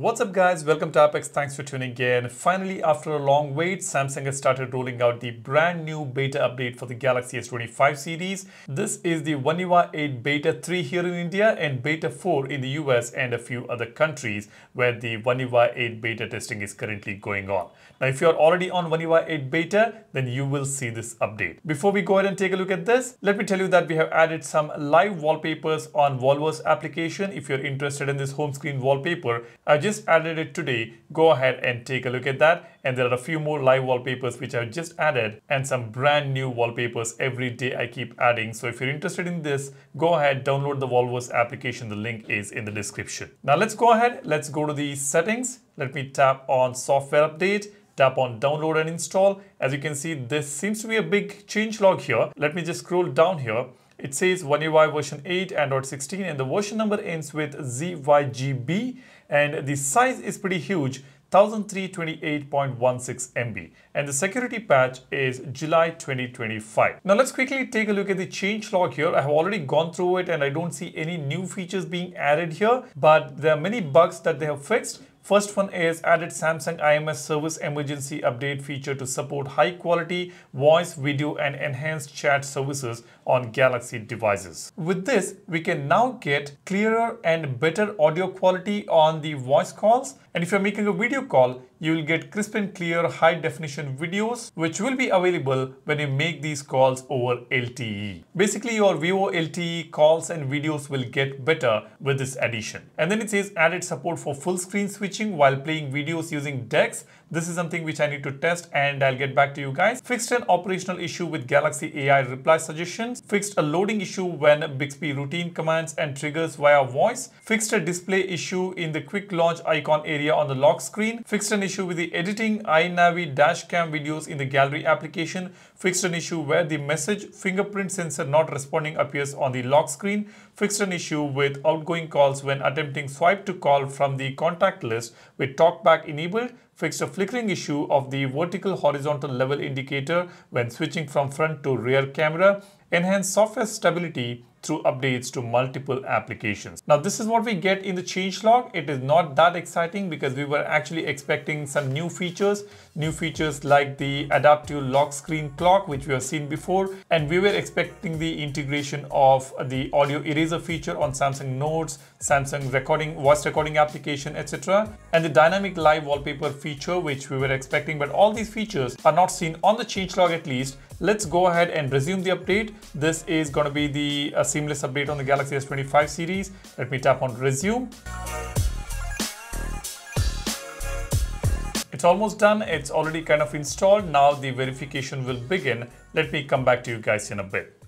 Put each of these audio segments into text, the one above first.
What's up guys, welcome to AppX, thanks for tuning in. Finally, after a long wait, Samsung has started rolling out the brand new beta update for the Galaxy S25 series. This is the One UI 8 Beta 3 here in India and Beta 4 in the US and a few other countries where the One UI 8 beta testing is currently going on. Now if you're already on One UI 8 beta, then you will see this update. Before we go ahead and take a look at this, let me tell you that we have added some live wallpapers on Wallverse application. If you're interested in this home screen wallpaper, I just just added it today. Go ahead and take a look at that. And there are a few more live wallpapers which I've just added and some brand new wallpapers every day I keep adding. So if you're interested in this, go ahead, download the Wallverse application. The link is in the description. Now let's go ahead. Let's go to the settings. Let me tap on software update tap on download and install. As you can see, this seems to be a big change log here. Let me just scroll down here. It says One UI version 8, Android 16, and the version number ends with ZYGB and the size is pretty huge 1328.16 MB and the security patch is July 2025. Now let's quickly take a look at the change log here. I have already gone through it and I don't see any new features being added here but there are many bugs that they have fixed First one is added Samsung IMS service emergency update feature to support high quality voice, video and enhanced chat services on Galaxy devices. With this, we can now get clearer and better audio quality on the voice calls. And if you're making a video call, you will get crisp and clear high definition videos which will be available when you make these calls over LTE. Basically your VoLTE calls and videos will get better with this addition. And then it says added support for full screen switching while playing videos using DeX. This is something which I need to test and I'll get back to you guys. Fixed an operational issue with Galaxy AI reply Fixed a loading issue when Bixby routine commands and triggers via voice. Fixed a display issue in the quick launch icon area on the lock screen. Fixed an issue with the editing iNavi dashcam videos in the gallery application, fixed an issue where the message fingerprint sensor not responding appears on the lock screen, fixed an issue with outgoing calls when attempting swipe to call from the contact list with talkback enabled, fixed a flickering issue of the vertical horizontal level indicator when switching from front to rear camera, enhanced software stability through updates to multiple applications. Now this is what we get in the changelog. It is not that exciting because we were actually expecting some new features, new features like the adaptive lock screen clock which we have seen before and we were expecting the integration of the audio eraser feature on Samsung Notes, Samsung recording, voice recording application etc. and the dynamic live wallpaper feature which we were expecting but all these features are not seen on the changelog at least. Let's go ahead and resume the update. This is going to be the seamless update on the Galaxy S25 series. Let me tap on resume. It's almost done. It's already kind of installed. Now the verification will begin. Let me come back to you guys in a bit.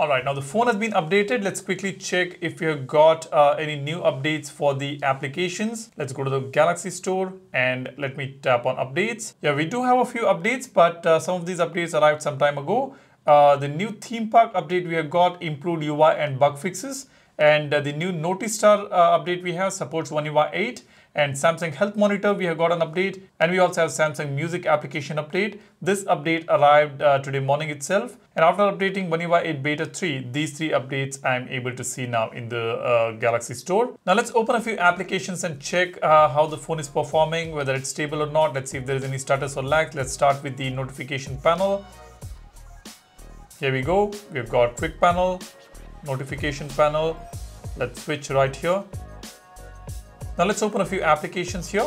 All right, now the phone has been updated. Let's quickly check if you have got uh, any new updates for the applications. Let's go to the Galaxy Store and let me tap on updates. Yeah, we do have a few updates, but uh, some of these updates arrived some time ago. Uh, the new theme park update we have got improved UI and bug fixes. And uh, the new NotiStar uh, update we have supports One UI 8 and Samsung Health Monitor we have got an update and we also have Samsung Music application update. This update arrived uh, today morning itself and after updating One UI 8 Beta 3, these three updates I'm able to see now in the uh, Galaxy Store. Now let's open a few applications and check uh, how the phone is performing, whether it's stable or not. Let's see if there is any status or lag. Let's start with the notification panel. Here we go. We've got quick panel, notification panel. Let's switch right here. Now let's open a few applications here.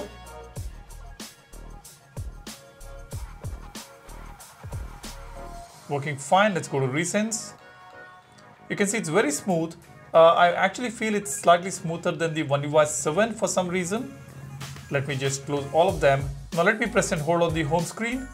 Working fine. Let's go to recents. You can see it's very smooth. Uh, I actually feel it's slightly smoother than the One UI 7 for some reason. Let me just close all of them. Now let me press and hold on the home screen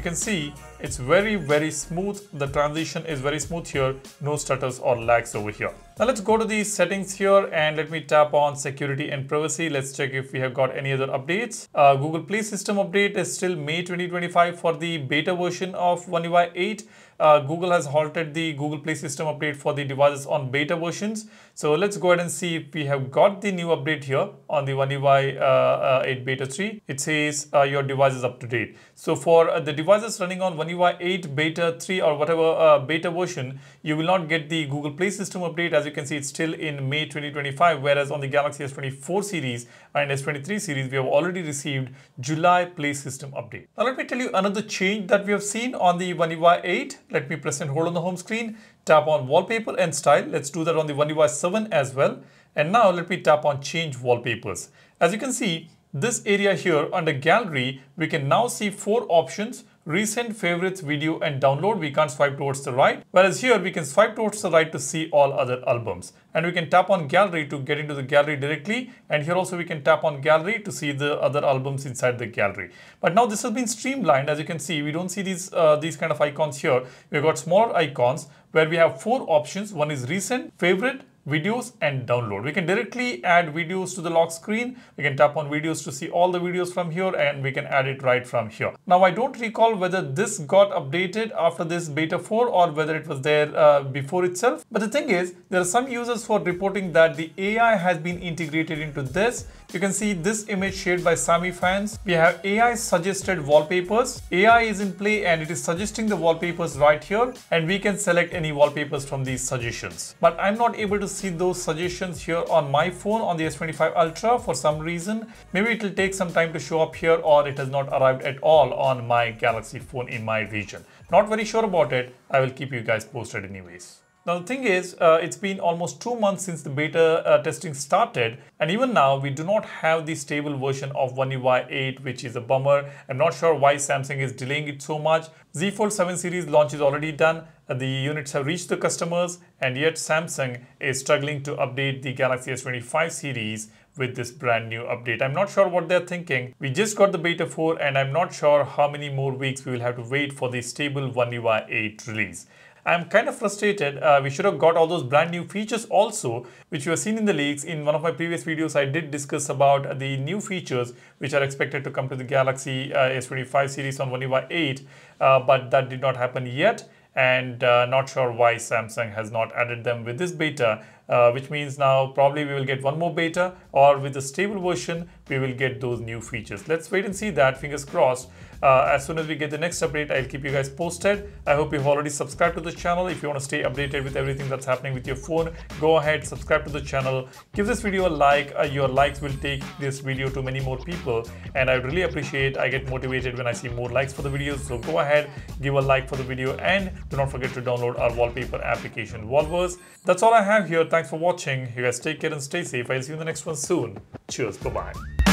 you can see it's very very smooth. The transition is very smooth here. No stutters or lags over here. Now let's go to the settings here and let me tap on security and privacy. Let's check if we have got any other updates. Uh, google play system update is still may 2025 for the beta version of one ui 8 uh, Google has halted the Google Play system update for the devices on beta versions. So let's go ahead and see if we have got the new update here on the One UI uh, uh, 8 beta 3. It says uh, your device is up to date. So for uh, the devices running on One UI 8 beta 3 or whatever uh, beta version, you will not get the Google Play system update. As you can see, it's still in May 2025, whereas on the Galaxy S24 series and S23 series, we have already received July Play system update. Now let me tell you another change that we have seen on the One UI 8. Let me press and hold on the home screen, tap on wallpaper and style. Let's do that on the One UI 7 as well. And now let me tap on change wallpapers. As you can see, this area here under gallery, we can now see four options recent favorites video and download we can't swipe towards the right. Whereas here we can swipe towards the right to see all other albums. And we can tap on gallery to get into the gallery directly. And here also we can tap on gallery to see the other albums inside the gallery. But now this has been streamlined. As you can see we don't see these uh, these kind of icons here. We've got smaller icons where we have four options. One is recent favorite videos and download. We can directly add videos to the lock screen. We can tap on videos to see all the videos from here and we can add it right from here. Now I don't recall whether this got updated after this beta 4 or whether it was there uh, before itself. But the thing is there are some users for reporting that the AI has been integrated into this you can see this image shared by Sammy Fans. We have AI suggested wallpapers. AI is in play and it is suggesting the wallpapers right here and we can select any wallpapers from these suggestions. But I'm not able to see those suggestions here on my phone on the S25 Ultra for some reason. Maybe it will take some time to show up here or it has not arrived at all on my Galaxy phone in my region. Not very sure about it. I will keep you guys posted anyways. Now the thing is, uh, it's been almost two months since the beta uh, testing started and even now we do not have the stable version of One UI 8 which is a bummer. I'm not sure why Samsung is delaying it so much. Z Fold 7 series launch is already done. Uh, the units have reached the customers and yet Samsung is struggling to update the Galaxy S25 series with this brand new update. I'm not sure what they're thinking. We just got the beta 4 and I'm not sure how many more weeks we will have to wait for the stable One UI 8 release. I'm kind of frustrated. Uh, we should have got all those brand new features also, which you have seen in the leaks. In one of my previous videos, I did discuss about the new features which are expected to come to the Galaxy uh, S25 series on One UI 8, uh, but that did not happen yet and uh, not sure why Samsung has not added them with this beta, uh, which means now probably we will get one more beta or with the stable version, we will get those new features. Let's wait and see that, fingers crossed. Uh, as soon as we get the next update, I'll keep you guys posted. I hope you've already subscribed to the channel. If you want to stay updated with everything that's happening with your phone, go ahead, subscribe to the channel. Give this video a like. Uh, your likes will take this video to many more people. And I really appreciate, I get motivated when I see more likes for the videos. So go ahead, give a like for the video and do not forget to download our wallpaper application, Wallverse. That's all I have here. Thanks for watching. You guys take care and stay safe. I'll see you in the next one soon. Cheers. Bye-bye.